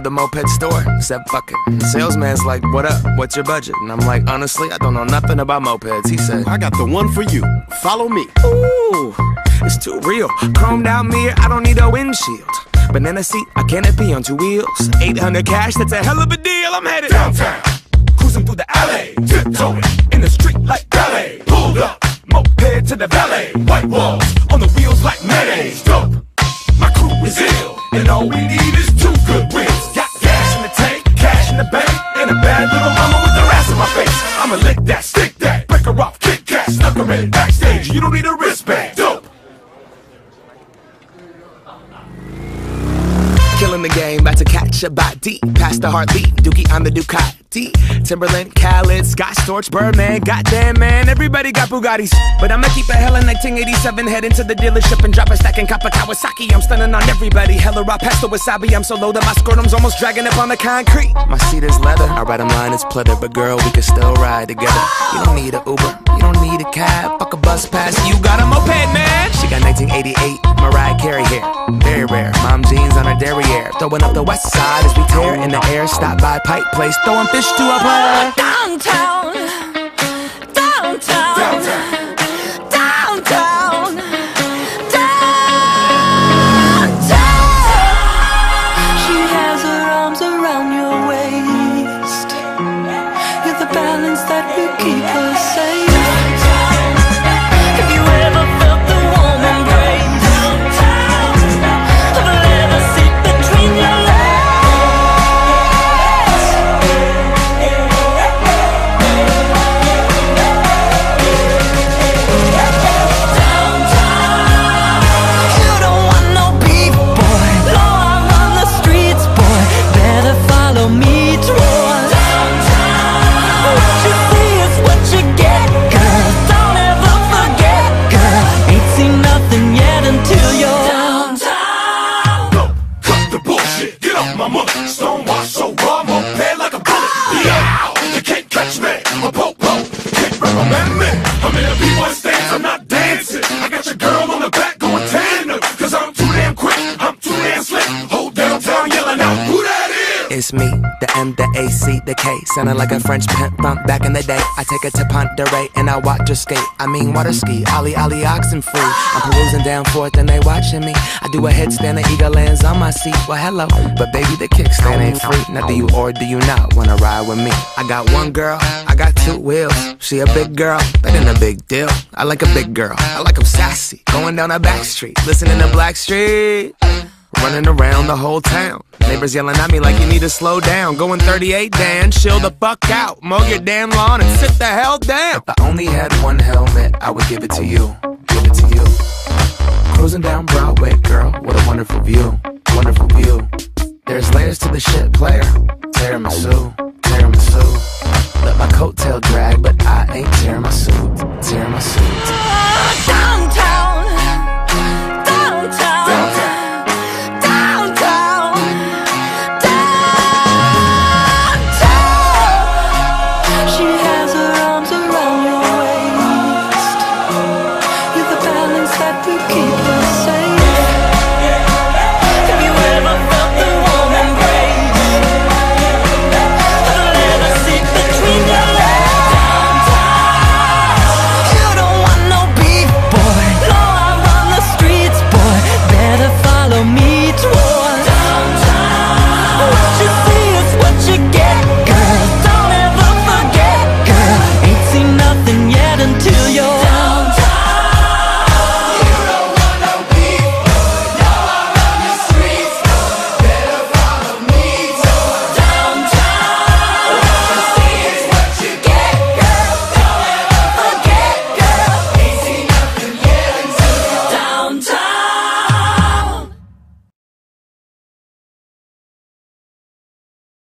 the moped store. Said fuck it. Salesman's like, what up? What's your budget? And I'm like, honestly, I don't know nothing about mopeds. He said, I got the one for you. Follow me. Ooh, it's too real. Chromed out mirror, I don't need a windshield. Banana seat, a canopy on two wheels. 800 cash, that's a hell of a deal. I'm headed downtown, cruising through the alley, tiptoeing in the street like ballet. Pulled up, moped to the valet. White walls on the wheels like mayonnaise. Dope, my crew is ill, and all we need is the bank, and a bad little mama with her ass in my face. I'ma lick that, stick that, break her off, Kit-Kat, snuck her in backstage. You don't need a wristband. Dope. Killing the game, about to catch a body. Past the heartbeat, Dookie on the Timbaland, Khaled, Scott Storch, Birdman. Goddamn, man, everybody got Bugattis. But I'ma keep a hella 1987, head into the dealership and drop a stack in Kappa Kawasaki. I'm stunning on everybody. Hella raw pesto wasabi. I'm so low that my scrotum's almost dragging up on the concrete. My seat is leather. I ride them line it's pleather, but girl, we can still ride together. You don't need a Uber, Throwing up the west side as we tear in the air. Stop by Pike Place, throwing fish to a player. Downtown, downtown, downtown, downtown. She has her arms around your waist. You're the balance that will Recommend me. I'm in a B-boy stance. I'm not dancing. I got your girl It's me, the M, the A, C, the K. Sounding like a French pimp bump back in the day. I take her to Ponderay and I watch her skate. I mean, water ski, Ollie, Ollie, oxen free. I'm perusing down forth and they watching me. I do a headstand, the eagle lands on my seat. Well, hello, but baby, the kickstand ain't free. Now, do you or do you not wanna ride with me? I got one girl, I got two wheels. She a big girl, that ain't a big deal. I like a big girl, I like 'em sassy. Going down a back street, listening to Blackstreet. Running around the whole town. Neighbors yelling at me like you need to slow down. Going 38, Dan, chill the fuck out. Mow your damn lawn and sit the hell down. If I only had one helmet, I would give it to you. Give it to you. Cruising down Broadway, girl, what a wonderful view. Wonderful view. There's layers to the shit, player. Tiramisu, tiramisu. Let my coattail drag, but I ain't tiramisu.